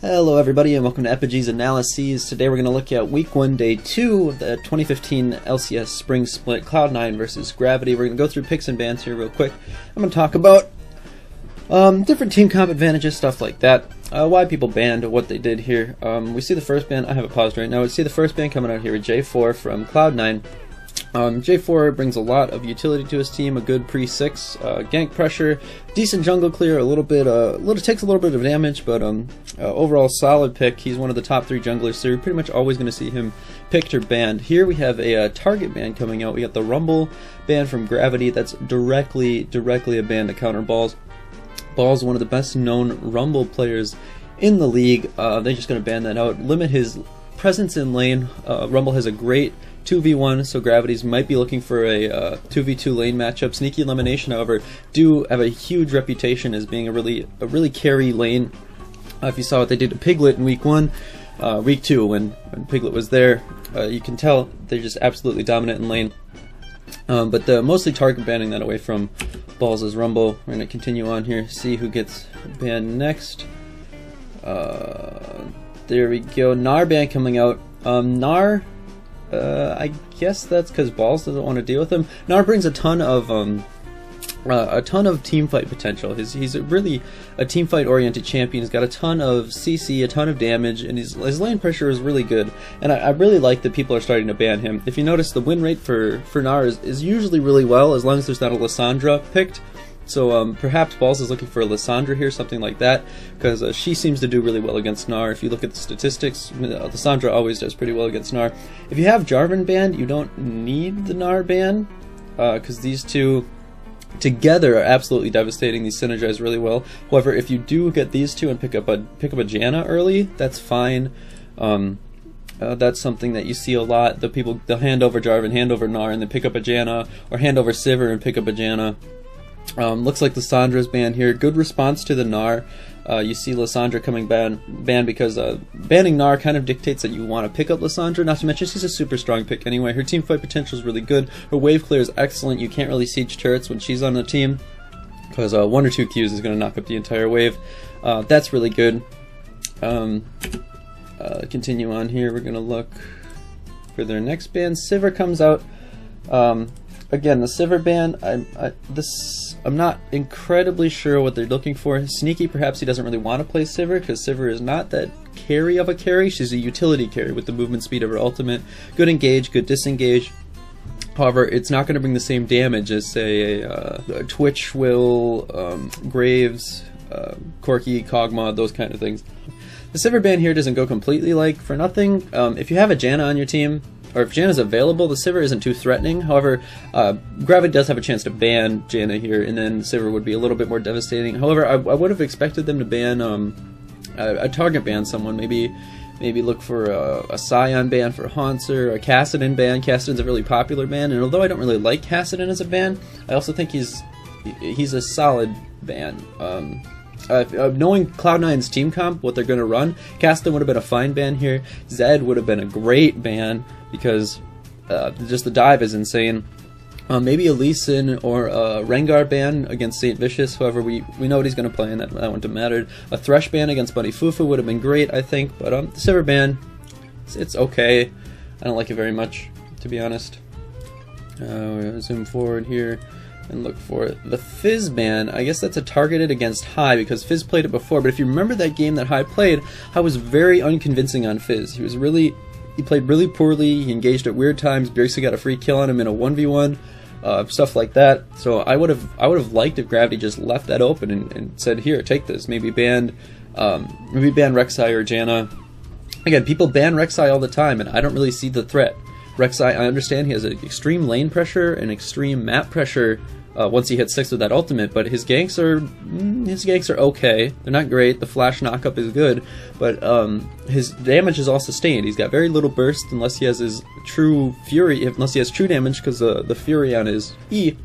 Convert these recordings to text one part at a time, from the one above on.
Hello everybody and welcome to Epigee's Analyses. Today we're going to look at week 1, day 2 of the 2015 LCS Spring Split Cloud9 versus Gravity. We're going to go through picks and bans here real quick. I'm going to talk about um, different team comp advantages, stuff like that. Uh, why people banned, what they did here. Um, we see the first ban, I have it paused right now, we see the first ban coming out here with J4 from Cloud9. Um, J4 brings a lot of utility to his team, a good pre-6, uh, gank pressure, decent jungle clear, a little bit, uh, little takes a little bit of damage, but um, uh, overall solid pick. He's one of the top three junglers, so you're pretty much always going to see him picked or banned. Here we have a uh, target ban coming out. We got the Rumble ban from Gravity. That's directly, directly a ban to counter Balls. Balls, one of the best known Rumble players in the league. Uh, they're just going to ban that out, limit his presence in lane. Uh, Rumble has a great 2v1, so Gravities might be looking for a uh, 2v2 lane matchup. Sneaky LemonNation, however, do have a huge reputation as being a really a really carry lane. Uh, if you saw what they did to Piglet in week one, uh, week two when, when Piglet was there, uh, you can tell they're just absolutely dominant in lane. Um, but the, mostly target banning that away from Balls is Rumble. We're going to continue on here, see who gets banned next. Uh, there we go. Gnar ban coming out. Um, Gnar uh, I guess that's because Balls doesn't want to deal with him. Gnar brings a ton of um, uh, a ton of team fight potential. He's he's a really a team fight oriented champion. He's got a ton of CC, a ton of damage, and his his lane pressure is really good. And I, I really like that people are starting to ban him. If you notice, the win rate for for Gnar is, is usually really well as long as there's not a Lissandra picked. So um, perhaps Balls is looking for Lissandra here, something like that, because uh, she seems to do really well against Gnar. If you look at the statistics, uh, Lissandra always does pretty well against Gnar. If you have Jarvan banned, you don't need the Gnar ban, because uh, these two together are absolutely devastating. These synergize really well. However, if you do get these two and pick up a pick up a Janna early, that's fine. Um, uh, that's something that you see a lot. The people they'll hand over Jarvan, hand over Gnar, and then pick up a Janna, or hand over Sivir and pick up a Janna. Um, looks like Lissandra's banned here. Good response to the Gnar. Uh, you see Lissandra coming ban banned because uh, banning Gnar kind of dictates that you want to pick up Lissandra. Not to mention she's a super strong pick anyway. Her team fight potential is really good. Her wave clear is excellent. You can't really siege turrets when she's on the team because uh, one or two Qs is going to knock up the entire wave. Uh, that's really good. Um, uh, continue on here. We're going to look for their next ban. Sivir comes out. Um, again, the Sivir ban. I, this I'm not incredibly sure what they're looking for. Sneaky, perhaps he doesn't really want to play Sivir because Sivir is not that carry of a carry. She's a utility carry with the movement speed of her ultimate. Good engage, good disengage. However, it's not going to bring the same damage as, say, a, uh, a Twitch, Will, um, Graves, uh, Kog'Maw, those kind of things. The Sivir ban here doesn't go completely like for nothing. Um, if you have a Janna on your team, or if Janna's available, the Sivir isn't too threatening. However, uh, Gravity does have a chance to ban Janna here, and then Sivir would be a little bit more devastating. However, I, I would have expected them to ban um, a, a, target ban someone, maybe maybe look for a, a Sion ban for Hauntzer, a Kassadin ban. Kassadin's a really popular ban, and although I don't really like Kassadin as a ban, I also think he's he's a solid ban. Um, uh, uh, knowing Cloud9's team comp, what they're going to run, Kassadin would have been a fine ban here. Zed would have been a great ban because uh, just the dive is insane. Uh, maybe a Lee Sin or a Rengar ban against Saintvicious. However, we, we know what he's going to play, and that, that wouldn't have mattered. A Thresh ban against BunnyFuFuu would have been great, I think. But um, the Sivir ban, it's, it's, okay. I don't like it very much, to be honest. Uh, zoom forward here and look for it. The Fizz ban, I guess that's a targeted against Hai because Fizz played it before, but if you remember that game that Hai played, Hai was very unconvincing on Fizz. He was really, he played really poorly, he engaged at weird times, basically got a free kill on him in a 1v1, uh, stuff like that. So I would have, I would have liked if Gravity just left that open and, and said, here, take this, maybe ban um, maybe ban Rek'Sai or Janna. Again, people ban Rek'Sai all the time, and I don't really see the threat. Rek'Sai, I understand he has an extreme lane pressure and extreme map pressure uh, once he hits six with that ultimate. But his ganks are mm, his ganks are okay. They're not great. The flash knockup is good, but um, his damage is all sustained. He's got very little burst unless he has his true fury. Unless he has true damage because the the fury on his E.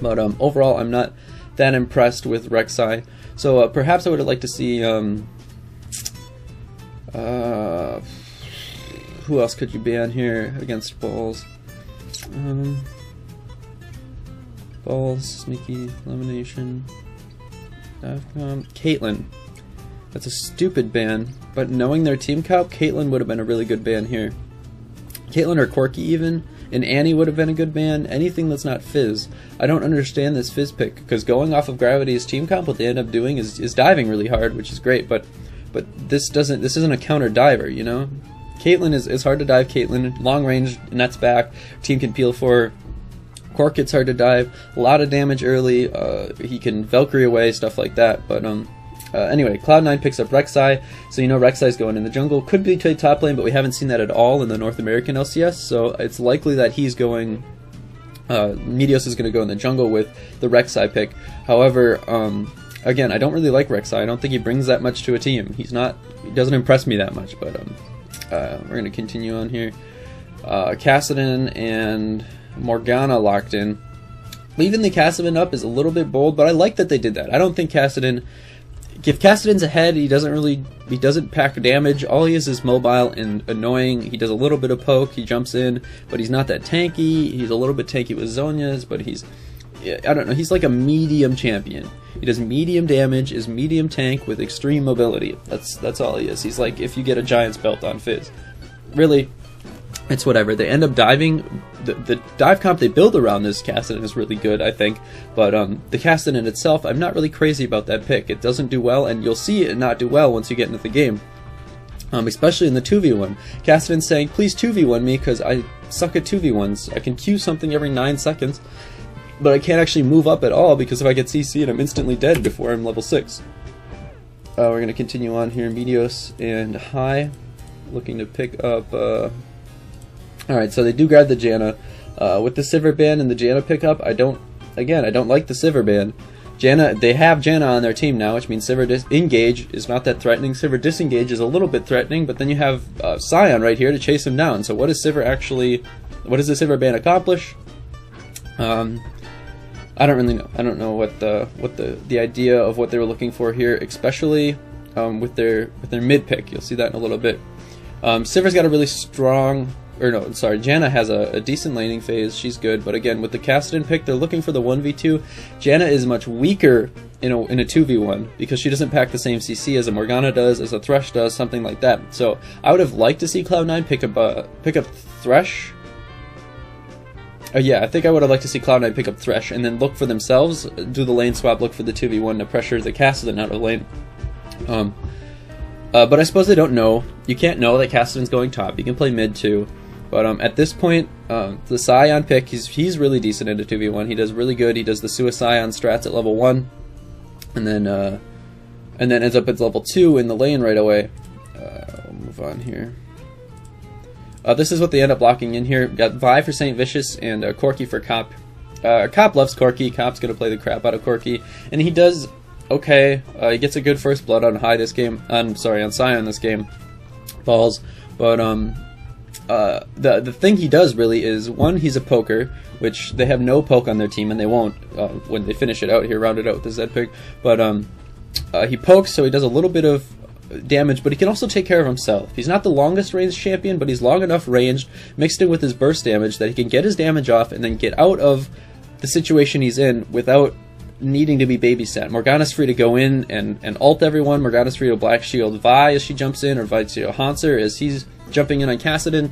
But um, overall, I'm not that impressed with Rek'Sai. So uh, perhaps I would have liked to see. Um, uh, who else could you ban here against balls? Um, Balls, Sneaky, LemonNation, Davcom, Caitlyn. That's a stupid ban. But knowing their team comp, Caitlyn would have been a really good ban here. Caitlyn or Corki even, and Annie would have been a good ban. Anything that's not Fizz. I don't understand this Fizz pick because going off of Gravity's team comp, what they end up doing is, is diving really hard, which is great. But but this doesn't. This isn't a counter diver, you know. Caitlyn is, is hard to dive. Caitlyn long range nets back. Team can peel for. Cork gets hard to dive. A lot of damage early. Uh, he can Valkyrie away stuff like that. But um, uh, anyway, Cloud9 picks up Rek'Sai, so you know Rek'Sai's going in the jungle. Could be played top lane, but we haven't seen that at all in the North American LCS, so it's likely that he's going. Uh, Meteos is going to go in the jungle with the Rek'Sai pick. However, um, again, I don't really like Rek'Sai. I don't think he brings that much to a team. He's not. He doesn't impress me that much. But um, uh, we're going to continue on here. Uh, and Morgana locked in. Leaving the Kassadin up is a little bit bold, but I like that they did that. I don't think Kassadin if Kassadin's ahead, he doesn't really he doesn't pack damage. All he is is mobile and annoying. He does a little bit of poke. He jumps in, but he's not that tanky. He's a little bit tanky with Zhonya's, but he's I don't know. He's like a medium champion. He does medium damage, is medium tank with extreme mobility. That's that's all he is. He's like if you get a Giant's belt on Fizz. Really, it's whatever. They end up diving. The, the dive comp they build around this Kassadin is really good, I think. But um, the Kassadin itself, I'm not really crazy about that pick. It doesn't do well, and you'll see it not do well once you get into the game. Um, especially in the 2v1. Kassadin's saying, please 2v1 me because I suck at 2v1s. I can Q something every 9 seconds, but I can't actually move up at all because if I get CC and I'm instantly dead before I'm level 6. Uh, we're going to continue on here. Meteos and Hai looking to pick up... Uh, Alright, so they do grab the Janna. Uh, with the Sivir ban and the Janna pickup, I don't, again, I don't like the Sivir ban. Janna, they have Janna on their team now, which means Sivir disengage is not that threatening. Sivir disengage is a little bit threatening, but then you have uh, Sion right here to chase him down. So what does Sivir actually, what does the Sivir ban accomplish? Um, I don't really know. I don't know what the what the the idea of what they were looking for here, especially um, with their with their mid pick. You'll see that in a little bit. Um, Sivir's got a really strong or no, sorry, Janna has a, a, decent laning phase. She's good, but again, with the Kassadin pick, they're looking for the 1v2. Janna is much weaker in a, in a 2v1 because she doesn't pack the same CC as a Morgana does, as a Thresh does, something like that. So I would have liked to see Cloud9 pick up, uh, pick up Thresh. Uh, yeah, I think I would have liked to see Cloud9 pick up Thresh and then look for themselves, do the lane swap, look for the 2v1 to pressure the Kassadin out of lane. Um, uh, but I suppose they don't know. You can't know that Kassadin's going top. You can play mid too. But um, at this point, um, the Sion pick, he's, he's really decent into 2v1. He does really good. He does the Suicide on strats at level 1. And then uh, and then ends up at level 2 in the lane right away. Uh, we'll move on here. Uh, this is what they end up locking in here. Got Vi for Saintvicious and uh, Corki for Cop. Uh, Cop loves Corki. Cop's going to play the crap out of Corki. And he does okay. Uh, he gets a good first blood on Hai this game. I'm sorry, on Sion this game. Balls. But um, uh, the the thing he does really is one he's a poker, which they have no poke on their team and they won't uh, when they finish it out here, round it out with the Z pick. But um, uh, he pokes, so he does a little bit of damage, but he can also take care of himself. He's not the longest range champion, but he's long enough ranged, mixed in with his burst damage, that he can get his damage off and then get out of the situation he's in without needing to be babysat. Morgana's free to go in and, and ult everyone. Morgana's free to Black Shield Vi as she jumps in, or Vi to Hauntzer as he's jumping in on Kassadin.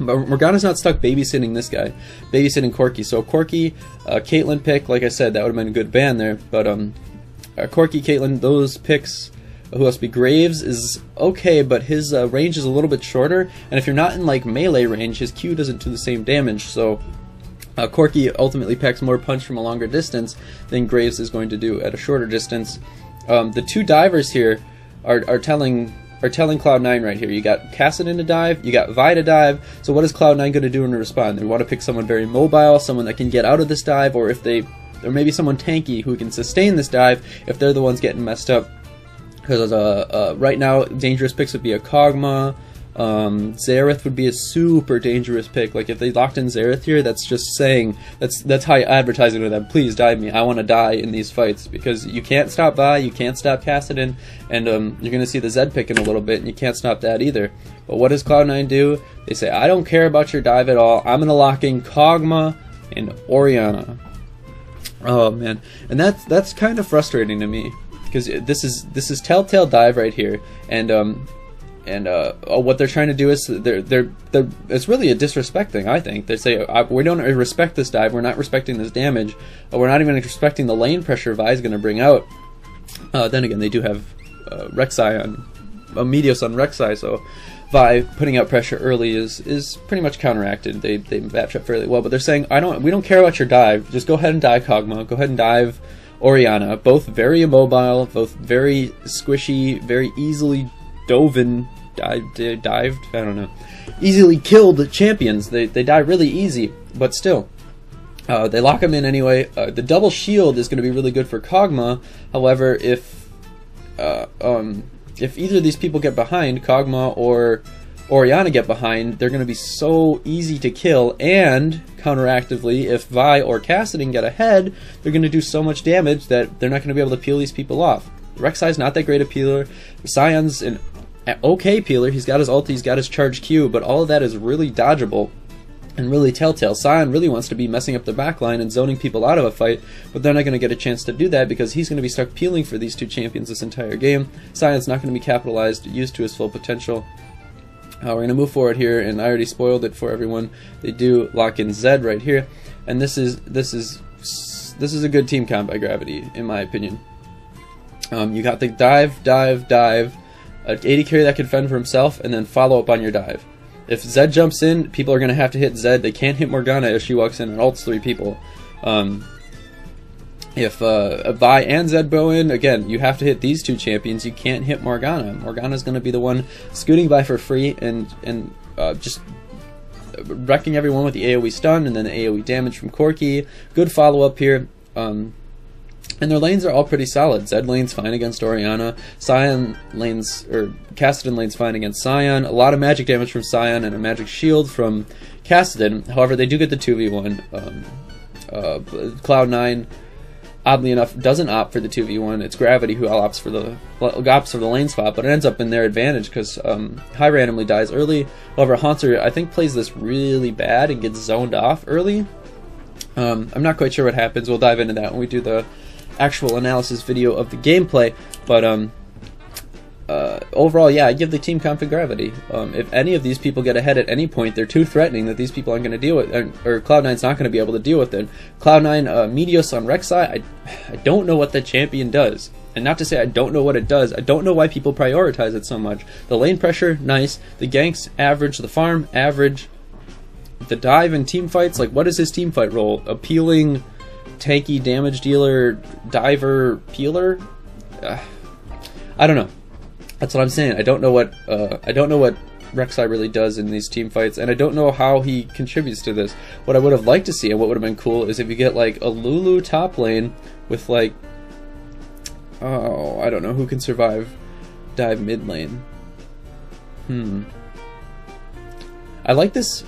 But Morgana's not stuck babysitting this guy, babysitting Corki. So Corki, uh, Caitlyn pick, like I said, that would have been a good ban there. But um, uh, Corki, Caitlyn, those picks. Who else be Graves is okay, but his uh, range is a little bit shorter. And if you're not in like melee range, his Q doesn't do the same damage. So uh, Corki ultimately packs more punch from a longer distance than Graves is going to do at a shorter distance. Um, the two divers here are, are telling are telling Cloud9 right here. You got Kassadin to dive, you got Vi to dive. So what is Cloud9 going to do in response? They want to pick someone very mobile, someone that can get out of this dive, or if they, or maybe someone tanky who can sustain this dive if they're the ones getting messed up. Because uh, uh, right now, dangerous picks would be a Kog'Maw, um, Xerath would be a super dangerous pick. Like if they locked in Xerath here, that's just saying that's that's how advertising to them. Please dive me. I want to die in these fights because you can't stop Vi, you can't stop Kassadin, and um, you're gonna see the Zed pick in a little bit, and you can't stop that either. But what does Cloud9 do? They say, I don't care about your dive at all. I'm gonna lock in Kog'Maw and Orianna. Oh man, and that's that's kind of frustrating to me because this is this is Telltale Dive right here, and um, and uh, oh, what they're trying to do is they're, they're they're it's really a disrespect thing. I think they say we don't respect this dive, we're not respecting this damage, we're not even respecting the lane pressure Vi is going to bring out. Uh, then again, they do have uh, Rek'Sai on uh, Meteos on Rek'Sai, so Vi putting out pressure early is is pretty much counteracted. They they match up fairly well, but they're saying I don't we don't care about your dive. Just go ahead and dive Kog'Maw. Go ahead and dive Orianna. Both very immobile, both very squishy, very easily doven dived, dived, I don't know, easily killed champions. They, they die really easy, but still. Uh, they lock them in anyway. Uh, the double shield is going to be really good for Kog'Maw. However, if uh, um, if either of these people get behind, Kog'Maw or Orianna get behind, they're going to be so easy to kill. And counteractively, if Vi or Kassadin get ahead, they're going to do so much damage that they're not going to be able to peel these people off. Rek'Sai's not that great a peeler. Sion's an okay peeler. He's got his ult, he's got his charge Q, but all of that is really dodgeable and really telltale. Sion really wants to be messing up the backline and zoning people out of a fight, but they're not going to get a chance to do that because he's going to be stuck peeling for these two champions this entire game. Sion's not going to be capitalized, used to his full potential. Uh, we're going to move forward here, and I already spoiled it for everyone. They do lock in Zed right here, and this is this is this is a good team comp by Gravity, in my opinion. Um, you got the dive, dive, dive, a AD carry that can fend for himself, and then follow up on your dive. If Zed jumps in, people are going to have to hit Zed. They can't hit Morgana if she walks in and ults three people. Um, if uh, Vi and Zed bow in, again, you have to hit these two champions. You can't hit Morgana. Morgana's going to be the one scooting by for free and and uh, just wrecking everyone with the AoE stun and then the AoE damage from Corki. Good follow up here. Um, and their lanes are all pretty solid. Zed lane's fine against Orianna. Sion lanes, or Kassadin lane's fine against Sion. A lot of magic damage from Sion and a magic shield from Kassadin. However, they do get the 2v1. Um, uh, Cloud9, oddly enough, doesn't opt for the 2v1. It's Gravity who opts for the opts for the lane spot, but it ends up in their advantage because um, Hai randomly dies early. However, Hauntzer, I think, plays this really bad and gets zoned off early. Um, I'm not quite sure what happens. We'll dive into that when we do the actual analysis video of the gameplay. But um, uh, overall, yeah, I give the team comp gravity. Um, if any of these people get ahead at any point, they're too threatening that these people aren't going to deal with, or, or Cloud9's not going to be able to deal with it. Cloud9, uh, on Rek'Sai, I, I don't know what the champion does. And not to say I don't know what it does, I don't know why people prioritize it so much. The lane pressure, nice. The ganks, average. The farm, average. The dive and team fights, like what is his team fight role? Appealing tanky damage dealer, diver, peeler. Uh, I don't know. That's what I'm saying. I don't know what uh, I don't know what Rek'Sai really does in these team fights, and I don't know how he contributes to this. What I would have liked to see, and what would have been cool, is if you get like a Lulu top lane with like, oh, I don't know who can survive dive mid lane. Hmm. I like this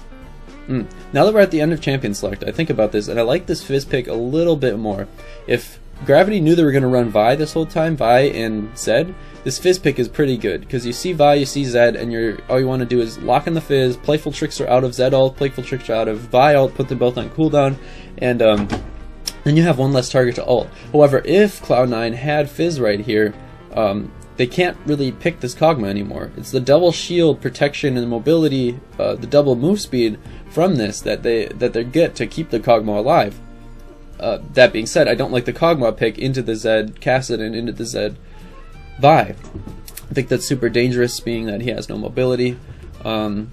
Mm. Now that we're at the end of Champion Select, I think about this, and I like this Fizz pick a little bit more. If Gravity knew they were going to run Vi this whole time, Vi and Zed, this Fizz pick is pretty good, because you see Vi, you see Zed, and you're all you want to do is lock in the Fizz, Playful Trickster out of Zed ult, Playful Trickster out of Vi ult, put them both on cooldown, and um, then you have one less target to ult. However, if Cloud9 had Fizz right here, um, they can't really pick this Kog'Maw anymore. It's the double shield protection and mobility, uh, the double move speed from this that they that they get to keep the Kog'Maw alive. Uh, that being said, I don't like the Kog'Maw pick into the Zed Kassadin into the Zed Vi. I think that's super dangerous, being that he has no mobility. Um,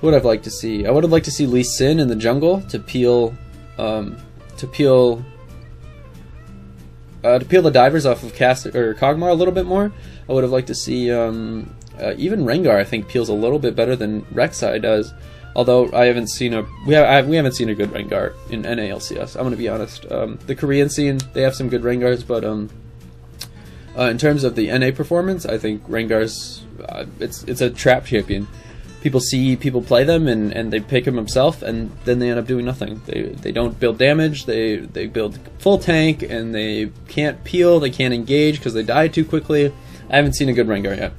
would I've liked to see? I would have liked to see Lee Sin in the jungle to peel, um, to peel uh, to peel the divers off of Cast or Kog'Maw a little bit more, I would have liked to see um, uh, even Rengar. I think peels a little bit better than Rek'Sai does. Although I haven't seen a we have I, we haven't seen a good Rengar in NALCS. I'm gonna be honest. Um, the Korean scene they have some good Rengars, but um, uh, in terms of the NA performance, I think Rengar's uh, it's it's a trap champion people see people play them and, and they pick them himself and then they end up doing nothing. They they don't build damage. They they build full tank and they can't peel. They can't engage because they die too quickly. I haven't seen a good Rengar yet.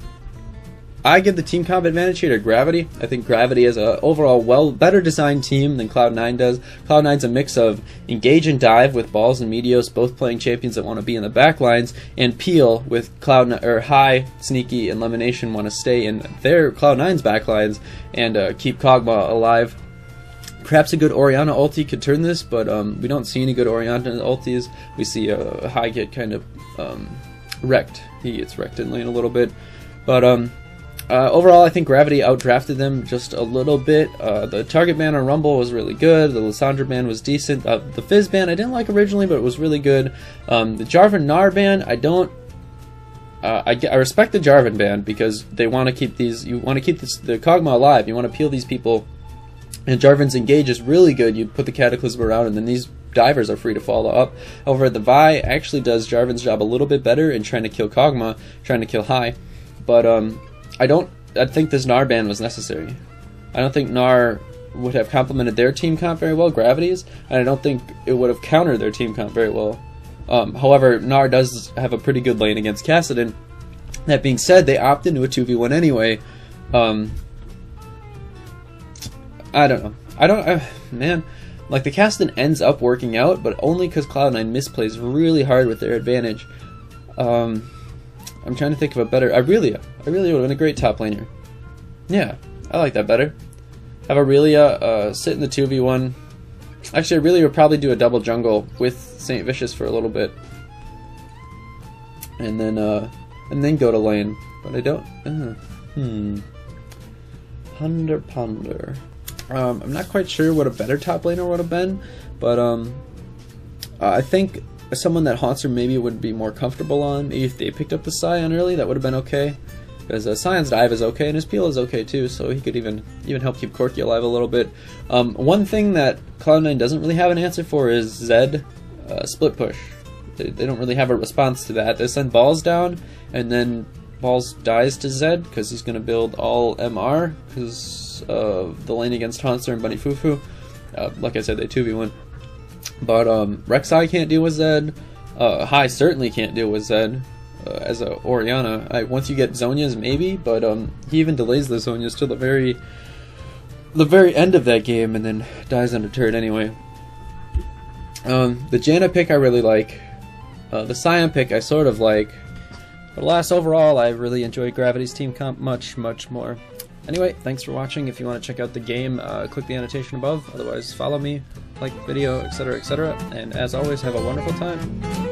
I give the team comp advantage here to Gravity. I think Gravity is a overall well better designed team than Cloud9 does. Cloud9's a mix of Engage and Dive with Balls and Meteos both playing champions that want to be in the back lines, and Peel with Cloud or Hai, Sneaky, and LemonNation want to stay in their Cloud9's back lines and uh, keep Kog'Maw alive. Perhaps a good Orianna ulti could turn this, but um, we don't see any good Orianna ultis. We see uh, Hai get kind of um, wrecked. He gets wrecked in lane a little bit. But um, uh, overall, I think Gravity outdrafted them just a little bit. Uh, the target ban on Rumble was really good. The Lissandra ban was decent. Uh, the Fizz ban I didn't like originally, but it was really good. Um, the Jarvan Gnar ban I don't. Uh, I, I, respect the Jarvan ban because they want to keep these. You want to keep this, the Kog'Maw alive. You want to peel these people. And Jarvan's engage is really good. You put the Cataclysm around, and then these divers are free to follow up. However, the Vi actually does Jarvan's job a little bit better in trying to kill Kog'Maw, trying to kill Hai. But um, I don't. I think this Gnar ban was necessary. I don't think Gnar would have complemented their team comp very well, Gravities, and I don't think it would have countered their team comp very well. Um, however, Gnar does have a pretty good lane against Kassadin. That being said, they opt into a 2v1 anyway. Um, I don't know. I don't. Man, like the Kassadin ends up working out, but only because Cloud9 misplays really hard with their advantage. Um, I'm trying to think of a better Irelia. Irelia would have been a great top laner. Yeah, I like that better. Have Irelia uh, sit in the 2v1. Actually, Irelia would probably do a double jungle with Saintvicious for a little bit. And then, uh, and then go to lane. But I don't. Uh, hmm. Ponder, ponder. Um, I'm not quite sure what a better top laner would have been, but um, I think someone that Hauntzer maybe would be more comfortable on. Maybe if they picked up the Sion early, that would have been okay. Because uh, Sion's dive is okay, and his peel is okay too, so he could even even help keep Corki alive a little bit. Um, one thing that Cloud9 doesn't really have an answer for is Zed uh, split push. They, they don't really have a response to that. They send balls down, and then balls dies to Zed because he's going to build all MR because of the lane against Hauntzer and BunnyFuFuu. Uh, like I said, they 2v1. But um, Rek'Sai can't deal with Zed. Uh, Hai certainly can't deal with Zed uh, as a Orianna. I, once you get Zhonya's, maybe, but um, he even delays the Zhonya's till the very the very end of that game and then dies under turret anyway. Um, the Janna pick I really like. Uh, the Sion pick I sort of like. But alas, overall, I really enjoy Gravity's team comp much, much more. Anyway, thanks for watching. If you want to check out the game, uh, click the annotation above. Otherwise, follow me, like video, etc., etc. And as always, have a wonderful time.